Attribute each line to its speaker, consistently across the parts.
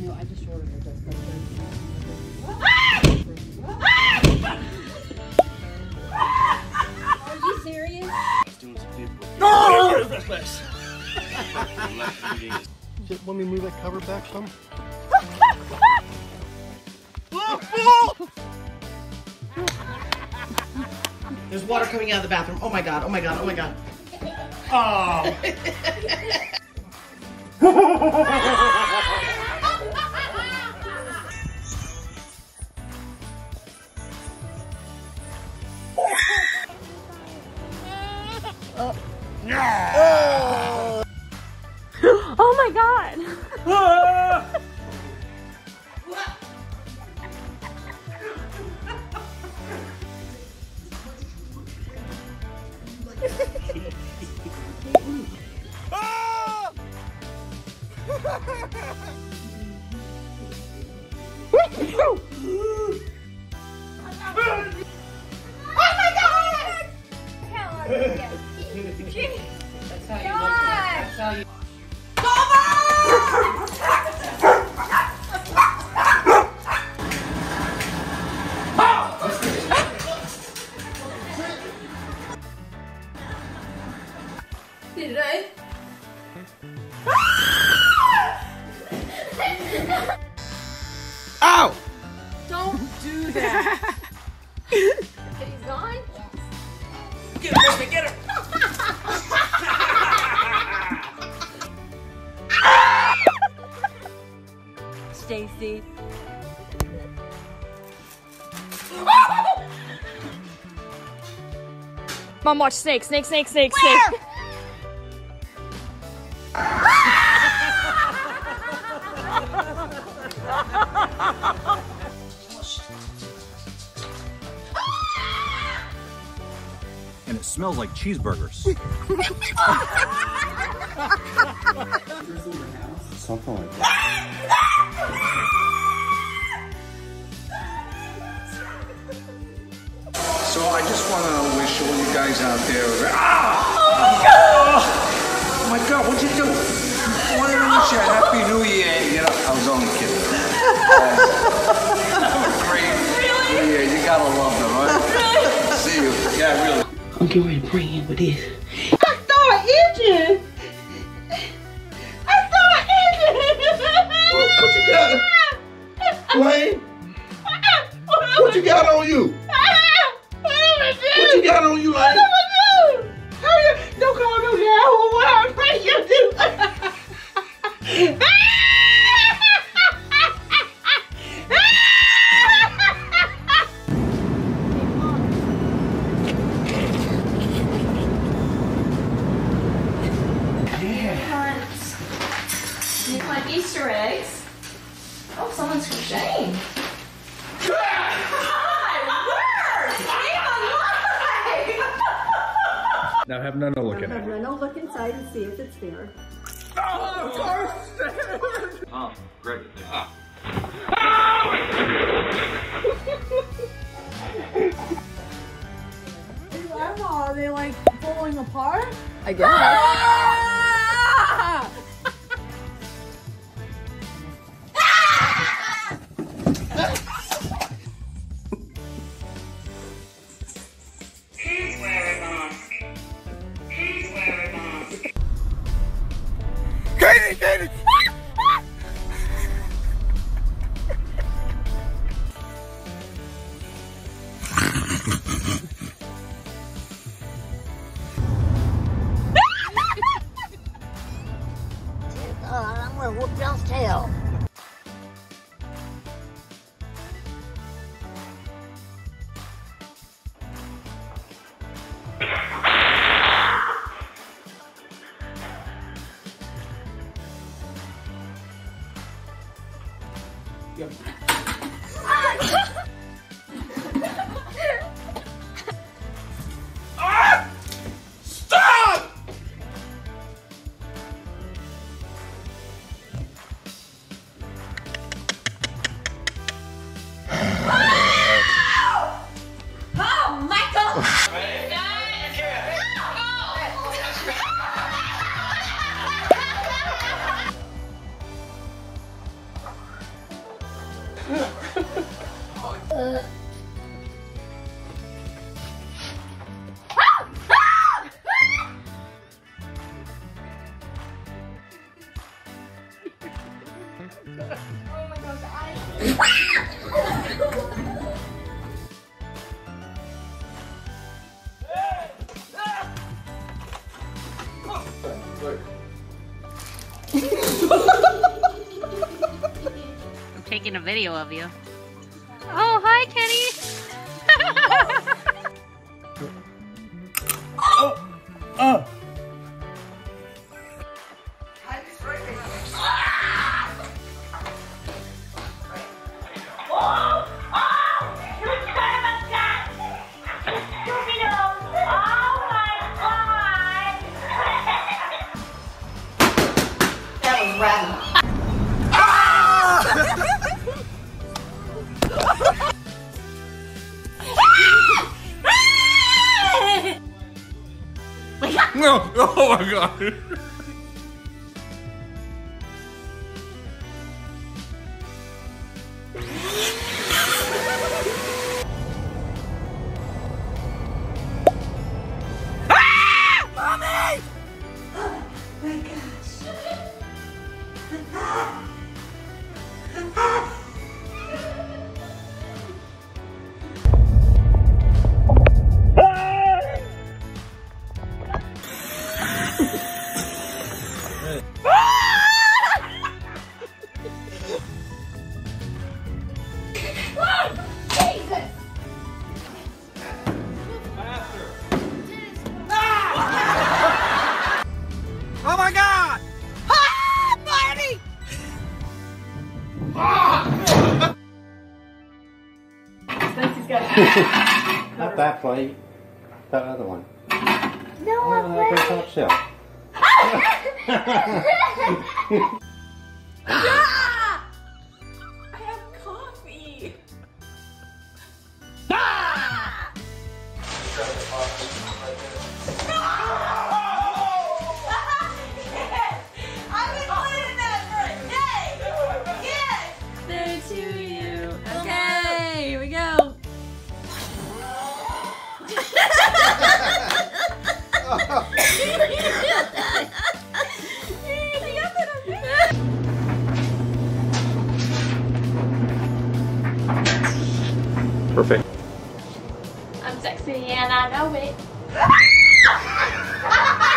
Speaker 1: No, I just ordered it. That's Are you serious?
Speaker 2: Shit, Let me move that cover back some.
Speaker 3: There's water coming out of the bathroom. Oh my god, oh my god, oh my god.
Speaker 4: Oh do that! He's gone?
Speaker 3: Get her, Crispin, get her!
Speaker 4: Stacy. Mom, watch snake, snake, snake, snake, snake.
Speaker 5: And it smells like cheeseburgers.
Speaker 2: Something like that.
Speaker 6: So I just want to wish all you guys out there. Ah! Oh my God! What'd you do? I want to wish you a happy New Year. You know, I was only kidding. Have a great New Year. You gotta love them, right? See you. Yeah, really.
Speaker 3: I'm getting ready to bring in with this.
Speaker 7: I start itching. I start itching.
Speaker 2: What you got? Wayne,
Speaker 5: have Nana look at it.
Speaker 1: Reno, look inside and see if it's there.
Speaker 5: Oh, great.
Speaker 1: Are they like falling apart?
Speaker 4: I guess.
Speaker 8: Ah! oh my
Speaker 2: gosh, I...
Speaker 7: I'm
Speaker 2: taking a video of you.
Speaker 9: play
Speaker 10: that
Speaker 11: other one. No, oh, I'm playing. top shelf.
Speaker 12: and I know it.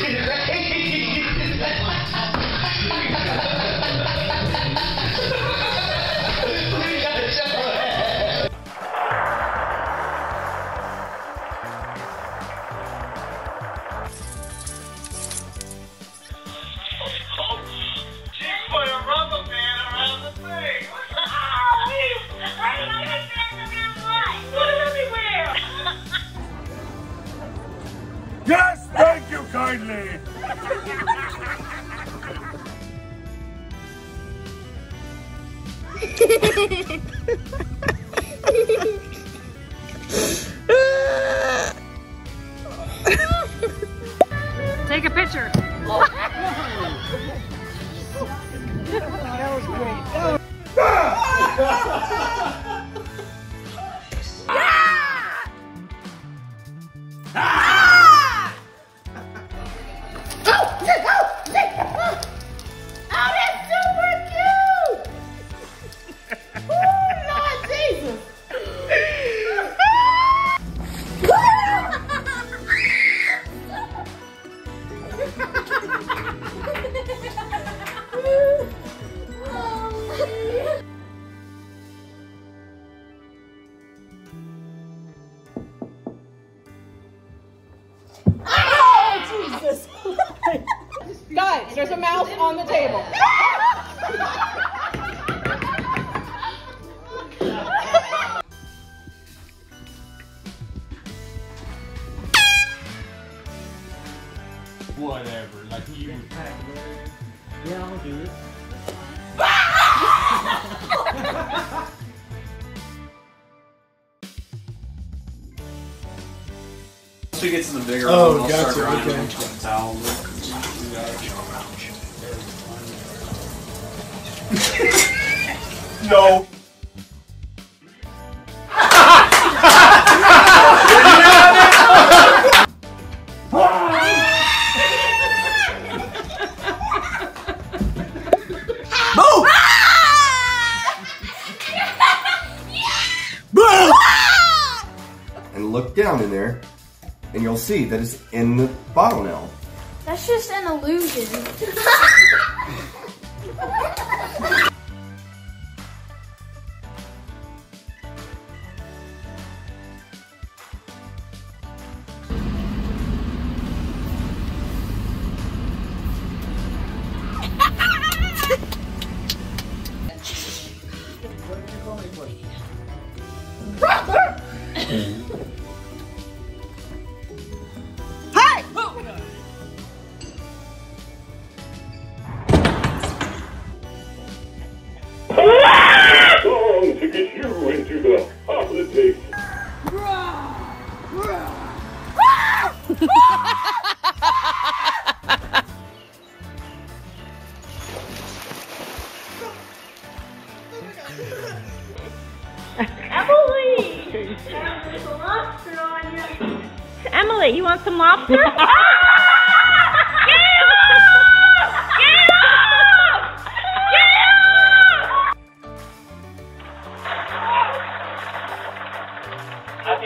Speaker 13: Yeah.
Speaker 14: Hehehehe we get to the bigger
Speaker 2: Oh,
Speaker 14: one, I'll
Speaker 2: gotcha,
Speaker 14: start grinding
Speaker 2: okay.
Speaker 14: into the towel.
Speaker 2: No. Move!
Speaker 15: and look down in there, and you'll see that it's in the bottle now.
Speaker 4: That's just an illusion.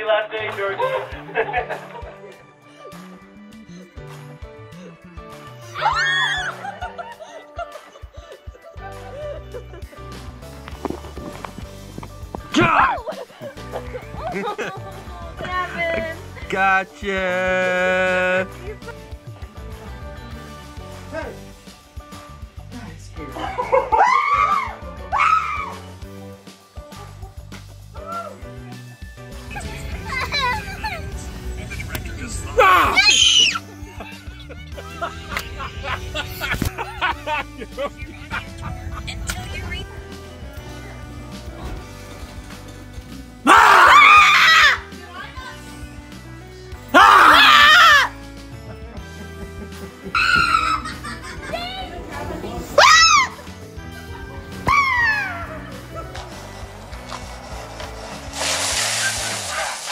Speaker 13: last day, Georgie.
Speaker 6: Gotcha.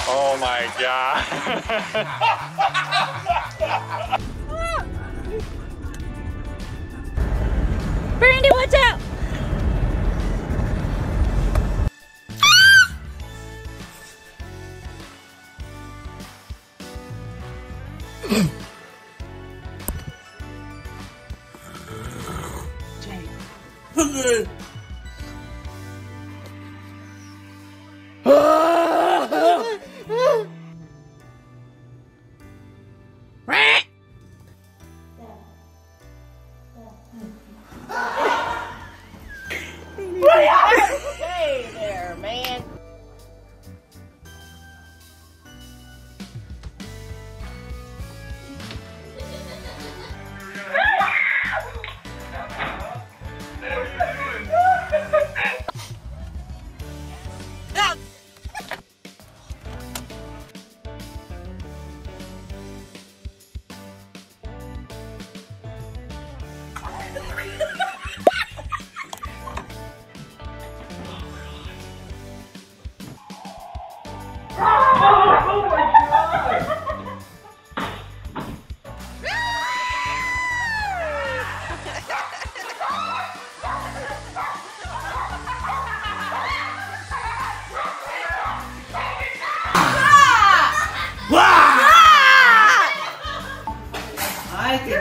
Speaker 13: Oh my god.
Speaker 16: Brandy, watch out!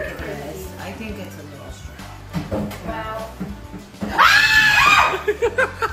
Speaker 7: I think it's
Speaker 16: a little strong.